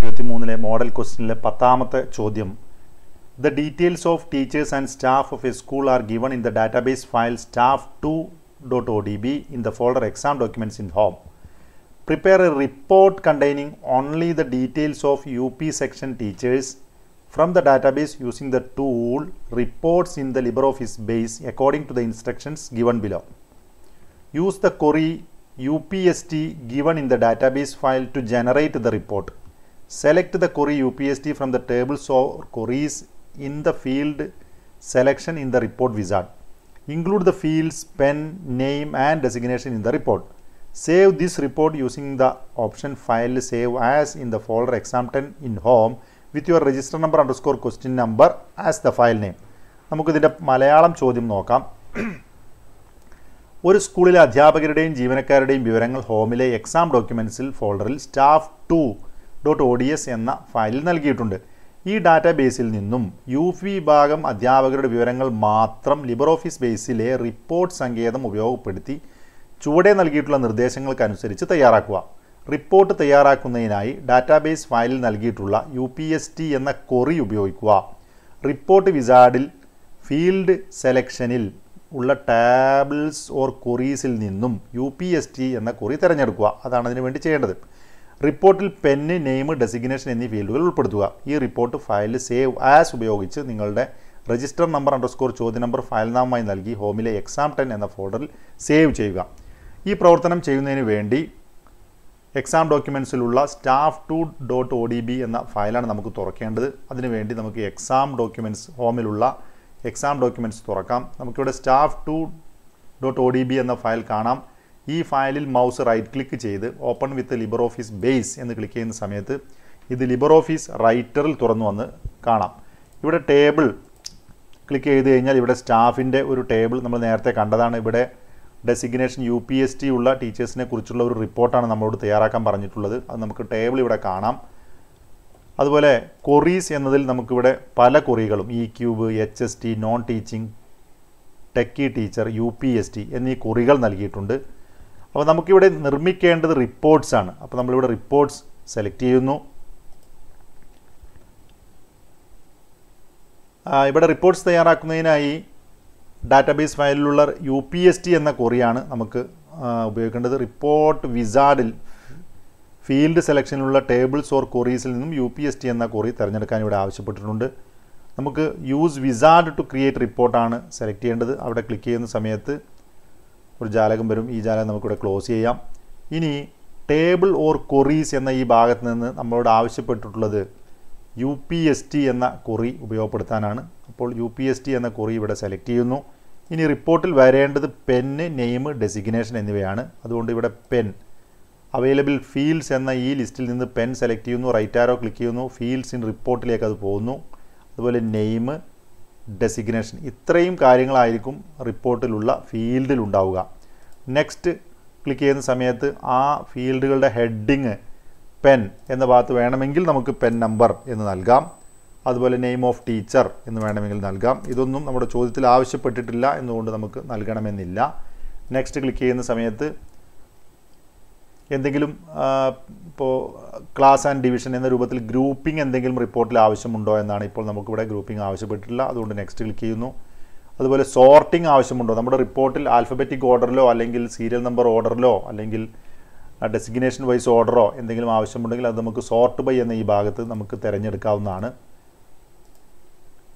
ഇരുപത്തി മൂന്നിലെ മോഡൽ ക്വസ്റ്റിനിലെ പത്താമത്തെ ചോദ്യം. The details of teachers and staff of a school are given in the database file staff two dot O D B in the folder exam documents in home prepare a report containing only the details of U P section teachers from the database using the tool reports in the LibreOffice base according to the instructions given below use the query U P S T given in the database file to generate the report Select the query UPST from the tables or queries in the field selection in the report wizard. Include the fields, pen, name and designation in the report. Save this report using the option file save as in the folder exam 10 in home with your register number underscore question number as the file name. നമുക്കിതിന്റെ മലയാളം ചോദ്യം നോക്കാം ഒരു സ്കൂളിലെ അധ്യാപകരുടെയും ജീവനക്കാരുടെയും വിവരങ്ങൾ ഹോമിലെ exam ഡോക്യുമെന്റ്സിൽ ഫോൾഡറിൽ staff two dot O D S എന്ന ഫയലിൽ നൽകിയിട്ടുണ്ട്. ഈ ഡാറ്റാബേസിൽ നിന്നും യു വിഭാഗം അധ്യാപകരുടെ വിവരങ്ങൾ മാത്രം ലിബർ ഓഫീസ് ബേസിലെ റിപ്പോർട്ട് സങ്കേതം ഉപയോഗപ്പെടുത്തി ചുവടെ നൽകിയിട്ടുള്ള നിർദ്ദേശങ്ങൾക്കനുസരിച്ച് തയ്യാറാക്കുക. റിപ്പോർട്ട് തയ്യാറാക്കുന്നതിനായി ഡാറ്റാബേസ് ഫയലിൽ നൽകിയിട്ടുള്ള യു എന്ന കൊറി ഉപയോഗിക്കുക. റിപ്പോർട്ട് വിസാർഡിൽ ഫീൽഡ് സെലക്ഷനിൽ ഉള്ള ടാബിൾസ് ഓർ കൊറീസിൽ നിന്നും യു എന്ന കൊറി തിരഞ്ഞെടുക്കുക. അതാണ് അതിനു വേണ്ടി ചെയ്യേണ്ടത്. റിപ്പോർട്ടിൽ പെന്ന് നെയിം ഡെസിഗ്നേഷൻ എന്നീ ഫീൽഡുകൾ ഉൾപ്പെടുത്തുക. ഈ റിപ്പോർട്ട് ഫയൽ സേവ് ആസ് ഉപയോഗിച്ച് നിങ്ങളുടെ രജിസ്റ്റർ നമ്പർ അണ്ടർസ്കോർ ചോദ്യ നമ്പർ ഫയൽ നാമമായി നൽകി ഹോമിലെ എക്സാം ടെൻ എന്ന ഫോൾഡറിൽ സേവ് ചെയ്യുക. ഈ പ്രവർത്തനം ചെയ്യുന്നതിന് വേണ്ടി exam ഡോക്യുമെൻസിലുള്ള staff two dot O D B എന്ന ഫയലാണ് നമുക്ക് തുറക്കേണ്ടത്. അതിനുവേണ്ടി നമുക്ക് എക്സാം ഡോക്യുമെന്റ്സ് ഹോമിലുള്ള എക്സാം ഡോക്യുമെന്റ്സ് തുറക്കാം. നമുക്കിവിടെ staff two dot O D B എന്ന ഫയൽ കാണാം. ഈ ഫയലിൽ മൗസ് റൈറ്റ് ക്ലിക്ക് ചെയ്ത് open with Libre Office base എന്ന് ക്ലിക്ക് ചെയ്യുന്ന സമയത്ത് ഇത് ലിബർ ഓഫീസ് റൈറ്ററിൽ തുറന്നു വന്ന് കാണാം. ഇവിടെ ടേബിൾ ക്ലിക്ക് ചെയ്ത് കഴിഞ്ഞാൽ ഇവിടെ സ്റ്റാഫിന്റെ ഒരു ടേബിൾ നമ്മൾ നേരത്തെ കണ്ടതാണ്. ഇവിടെ designation U P S T ഉള്ള ടീച്ചേഴ്സിനെ കുറിച്ചുള്ള ഒരു റിപ്പോർട്ടാണ് നമ്മളോട് തയ്യാറാക്കാൻ പറഞ്ഞിട്ടുള്ളത്. അത് നമുക്ക് ടേബിൾ ഇവിടെ കാണാം. അതുപോലെ കൊറീസ് എന്നതിൽ നമുക്കിവിടെ പല കൊറികളും E cube H S T non teaching techie teacher U P S T എന്നീ കൊറികൾ നൽകിയിട്ടുണ്ട്. അപ്പോൾ നമുക്കിവിടെ നിർമ്മിക്കേണ്ടത് റിപ്പോർട്ട്സ് ആണ്. അപ്പോൾ നമ്മളിവിടെ റിപ്പോർട്ട്സ് സെലക്ട് ചെയ്യുന്നു. ഇവിടെ റിപ്പോർട്ട്സ് തയ്യാറാക്കുന്നതിനായി ഡാറ്റാബേസ് ഫയലിലുള്ള യു പി എസ് ടി എന്ന കൊറിയാണ് നമുക്ക് ഉപയോഗിക്കേണ്ടത്. റിപ്പോർട്ട് വിസാഡിൽ ഫീൽഡ് സെലക്ഷനിലുള്ള ടേബിൾസ് ഓർ കൊറീസിൽ നിന്നും യു പി എസ് ടി എന്ന കൊറി തിരഞ്ഞെടുക്കാൻ ഇവിടെ ആവശ്യപ്പെട്ടിട്ടുണ്ട്. നമുക്ക് യൂസ് വിസാർഡ് ടു ക്രിയേറ്റ് റിപ്പോർട്ടാണ് സെലക്ട് ചെയ്യേണ്ടത്. അവിടെ ക്ലിക്ക് ചെയ്യുന്ന സമയത്ത് ഒരു ജാലകം വരും. ഈ ജാലകം നമുക്കിവിടെ ക്ലോസ് ചെയ്യാം. ഇനി ടേബിൾ ഓർ കൊറീസ് എന്ന ഈ ഭാഗത്ത് നിന്ന് നമ്മളോട് ആവശ്യപ്പെട്ടിട്ടുള്ളത് യു പി എസ് ടി എന്ന കൊറി ഉപയോഗപ്പെടുത്താനാണ്. അപ്പോൾ യു പി എസ് ടി എന്ന കൊറി ഇവിടെ സെലക്ട് ചെയ്യുന്നു. ഇനി റിപ്പോർട്ടിൽ വരേണ്ടത് പെന്ന് നെയിം ഡെസിഗ്നേഷൻ എന്നിവയാണ്. അതുകൊണ്ട് ഇവിടെ പെൻ അവൈലബിൾ ഫീൽഡ്സ് എന്ന ഈ ലിസ്റ്റിൽ നിന്ന് പെൻ സെലക്ട് ചെയ്യുന്നു. റൈറ്റ് ആരോ ക്ലിക്ക് ചെയ്യുന്നു. ഫീൽഡ്സ് ഇൻ റിപ്പോർട്ടിലേക്ക് അത് പോകുന്നു. അതുപോലെ നെയിം ഡെസിഗ്നേഷൻ ഇത്രയും കാര്യങ്ങളായിരിക്കും റിപ്പോർട്ടിലുള്ള ഫീൽഡിൽ ഉണ്ടാവുക. നെക്സ്റ്റ് ക്ലിക്ക് ചെയ്യുന്ന സമയത്ത് ആ ഫീൽഡുകളുടെ ഹെഡിങ് പെൻ എന്ന ഭാഗത്ത് വേണമെങ്കിൽ നമുക്ക് പെൻ നമ്പർ എന്ന് നൽകാം. അതുപോലെ നെയിം ഓഫ് ടീച്ചർ എന്ന് വേണമെങ്കിൽ നൽകാം. ഇതൊന്നും നമ്മുടെ ചോദ്യത്തിൽ ആവശ്യപ്പെട്ടിട്ടില്ല എന്നുകൊണ്ട് നമുക്ക് നൽകണമെന്നില്ല. നെക്സ്റ്റ് ക്ലിക്ക് ചെയ്യുന്ന സമയത്ത് എന്തെങ്കിലും ഇപ്പോൾ ക്ലാസ് ആൻഡ് ഡിവിഷൻ എന്ന രൂപത്തിൽ ഗ്രൂപ്പിംഗ് എന്തെങ്കിലും റിപ്പോർട്ടിൽ ആവശ്യമുണ്ടോ എന്നാണ് ഇപ്പോൾ നമുക്കിവിടെ ഗ്രൂപ്പിംഗ് ആവശ്യപ്പെട്ടിട്ടില്ല. അതുകൊണ്ട് നെക്സ്റ്റ് ക്ലിക്ക് ചെയ്യുന്നു. അതുപോലെ സോർട്ടിംഗ് ആവശ്യമുണ്ടോ? നമ്മുടെ റിപ്പോർട്ടിൽ ആൽഫബറ്റിക് ഓർഡറിലോ അല്ലെങ്കിൽ സീരിയൽ നമ്പർ ഓർഡറിലോ അല്ലെങ്കിൽ ഡെസിഗ്നേഷൻ വൈസ് ഓർഡറോ എന്തെങ്കിലും ആവശ്യമുണ്ടെങ്കിൽ അത് നമുക്ക് സോർട്ട് ബൈ എന്ന ഈ ഭാഗത്ത് നമുക്ക് തിരഞ്ഞെടുക്കാവുന്നതാണ്.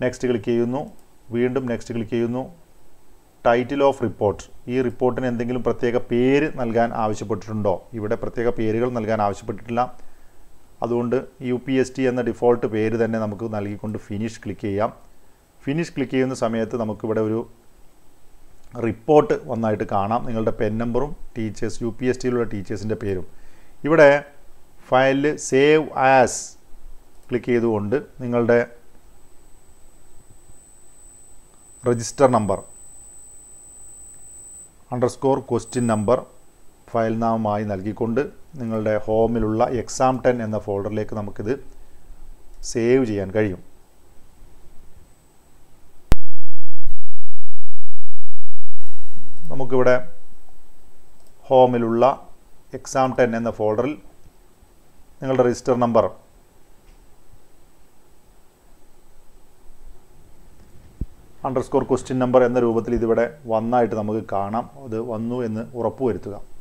നെക്സ്റ്റ് ക്ലിക്ക് ചെയ്യുന്നു. വീണ്ടും നെക്സ്റ്റ് ക്ലിക്ക് ചെയ്യുന്നു. ടൈറ്റിൽ ഓഫ് റിപ്പോർട്ട് ഈ റിപ്പോർട്ടിന് എന്തെങ്കിലും പ്രത്യേക പേര് നൽകാൻ ആവശ്യപ്പെട്ടിട്ടുണ്ടോ? ഇവിടെ പ്രത്യേക പേരുകൾ നൽകാൻ ആവശ്യപ്പെട്ടിട്ടില്ല. അതുകൊണ്ട് യു പി എസ് ടി എന്ന ഡിഫോൾട്ട് പേര് തന്നെ നമുക്ക് നൽകിക്കൊണ്ട് ഫിനിഷ് ക്ലിക്ക് ചെയ്യാം. ഫിനിഷ് ക്ലിക്ക് ചെയ്യുന്ന സമയത്ത് നമുക്കിവിടെ ഒരു റിപ്പോർട്ട് വന്നായിട്ട് കാണാം. നിങ്ങളുടെ പെൻ നമ്പറും ടീച്ചേഴ്സ് യു പി എസ് ടിയിലുള്ള ടീച്ചേഴ്സിന്റെ പേരും. ഇവിടെ ഫയലിൽ സേവ് ആസ് ക്ലിക്ക് ചെയ്തുകൊണ്ട് നിങ്ങളുടെ register number underscore question number file നാമമായി നൽകിക്കൊണ്ട് നിങ്ങളുടെ ഹോമിലുള്ള എക്സാം ടെൻ എന്ന ഫോൾഡറിലേക്ക് നമുക്കിത് സേവ് ചെയ്യാൻ കഴിയും. നമുക്കിവിടെ ഹോമിലുള്ള എക്സാം ടെൻ എന്ന ഫോൾഡറിൽ നിങ്ങളുടെ register number underscore question number എന്ന രൂപത്തിൽ ഇതിവിടെ വന്നായിട്ട് നമുക്ക് കാണാം. അത് വന്നു എന്ന് ഉറപ്പുവരുത്തുക.